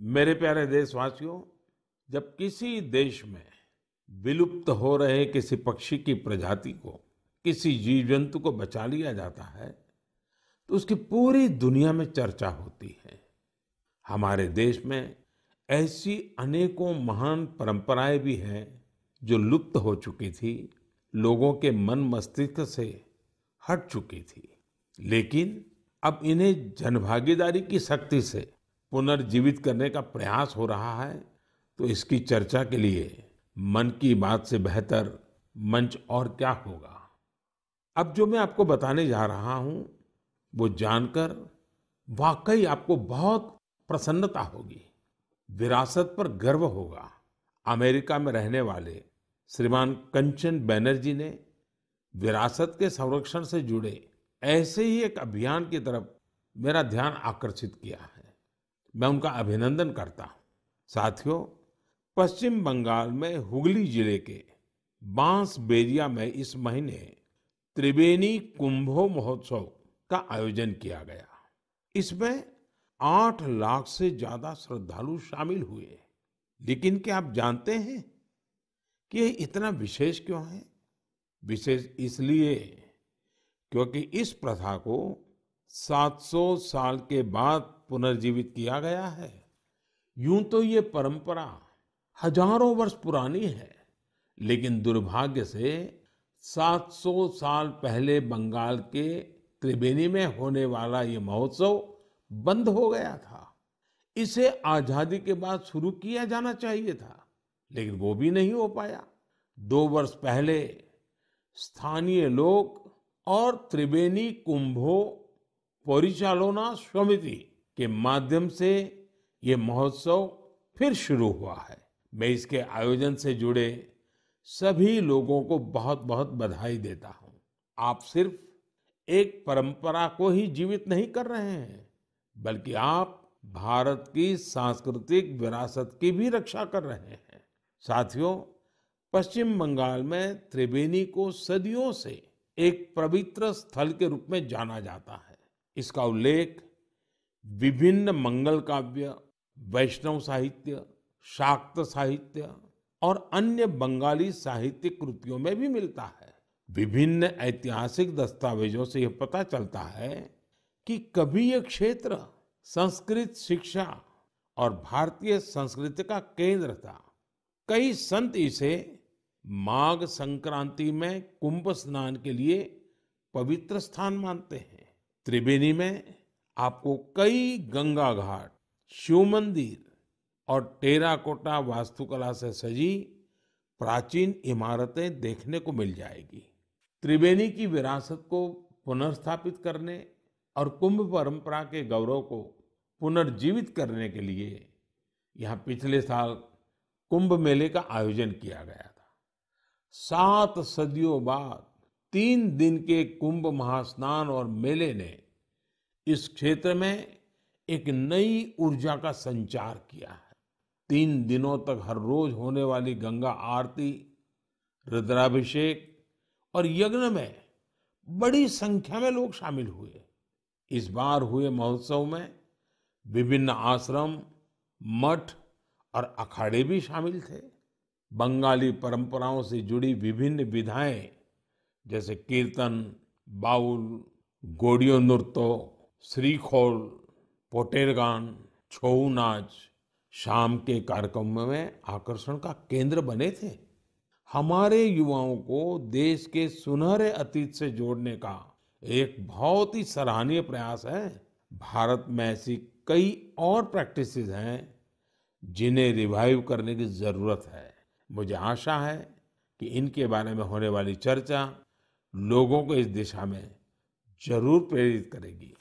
मेरे प्यारे देशवासियों, जब किसी देश में विलुप्त हो रहे किसी पक्षी की प्रजाति को, किसी जीव जंतु को बचा लिया जाता है तो उसकी पूरी दुनिया में चर्चा होती है। हमारे देश में ऐसी अनेकों महान परंपराएँ भी हैं जो लुप्त हो चुकी थी, लोगों के मन मस्तिष्क से हट चुकी थी। लेकिन अब इन्हें जनभागीदारी की शक्ति से पुनर्जीवित करने का प्रयास हो रहा है तो इसकी चर्चा के लिए मन की बात से बेहतर मंच और क्या होगा? अब जो मैं आपको बताने जा रहा हूँ, वो जानकर वाकई आपको बहुत प्रसन्नता होगी। विरासत पर गर्व होगा। अमेरिका में रहने वाले श्रीमान कंचन बैनर्जी ने विरासत के संरक्षण से जुड़े ऐसे ही एक अभियान की तरफ़ मेरा ध्यान आकर्षित किया है। मैं उनका अभिनंदन करता हूँ। साथियों, पश्चिम बंगाल में हुगली ज़िले के बांसबेरिया में इस महीने त्रिवेणी कुंभो महोत्सव का आयोजन किया गया। इसमें आठ लाख से ज़्यादा श्रद्धालु शामिल हुए। लेकिन क्या आप जानते हैं कि ये इतना विशेष क्यों है? विशेष इसलिए क्योंकि इस प्रथा को 700 साल के बाद पुनर्जीवित किया गया है। यूँ तो ये परंपरा हज़ारों वर्ष पुरानी है, लेकिन दुर्भाग्य से 700 साल पहले बंगाल के त्रिवेणी में होने वाला ये महोत्सव बंद हो गया था। इसे आज़ादी के बाद शुरू किया जाना चाहिए था, लेकिन वो भी नहीं हो पाया। दो वर्ष पहले स्थानीय लोग और त्रिवेणी कुंभो परिचालना समिति के माध्यम से ये महोत्सव फिर शुरू हुआ है। मैं इसके आयोजन से जुड़े सभी लोगों को बहुत बहुत बधाई देता हूँ। आप सिर्फ़ एक परंपरा को ही जीवित नहीं कर रहे हैं, बल्कि आप भारत की सांस्कृतिक विरासत की भी रक्षा कर रहे हैं। साथियों, पश्चिम बंगाल में त्रिवेणी को सदियों से एक पवित्र स्थल के रूप में जाना जाता है। इसका उल्लेख विभिन्न मंगल काव्य, वैष्णव साहित्य, शाक्त साहित्य और अन्य बंगाली साहित्यिक कृतियों में भी मिलता है। विभिन्न ऐतिहासिक दस्तावेजों से यह पता चलता है कि कभी यह क्षेत्र संस्कृत शिक्षा और भारतीय संस्कृति का केंद्र था। कई संत इसे माघ संक्रांति में कुंभ स्नान के लिए पवित्र स्थान मानते हैं। त्रिवेणी में आपको कई गंगा घाट, शिव मंदिर और टेराकोटा वास्तुकला से सजी प्राचीन इमारतें देखने को मिल जाएगी। त्रिवेणी की विरासत को पुनर्स्थापित करने और कुंभ परंपरा के गौरव को पुनर्जीवित करने के लिए यहाँ पिछले साल कुंभ मेले का आयोजन किया गया था। सात सदियों बाद तीन दिन के कुंभ महास्नान और मेले ने इस क्षेत्र में एक नई ऊर्जा का संचार किया है। तीन दिनों तक हर रोज होने वाली गंगा आरती, रुद्राभिषेक और यज्ञ में बड़ी संख्या में लोग शामिल हुए। इस बार हुए महोत्सव में विभिन्न आश्रम, मठ और अखाड़े भी शामिल थे। बंगाली परंपराओं से जुड़ी विभिन्न विधाएँ जैसे कीर्तन, बाउल, गोडियो नृत्य, श्रीखोल, पोटेर गान, छऊ नाच, शाम के कार्यक्रम में आकर्षण का केंद्र बने थे। हमारे युवाओं को देश के सुनहरे अतीत से जोड़ने का एक बहुत ही सराहनीय प्रयास है। भारत में ऐसी कई और प्रैक्टिसेस हैं जिन्हें रिवाइव करने की ज़रूरत है। मुझे आशा है कि इनके बारे में होने वाली चर्चा लोगों को इस दिशा में ज़रूर प्रेरित करेगी।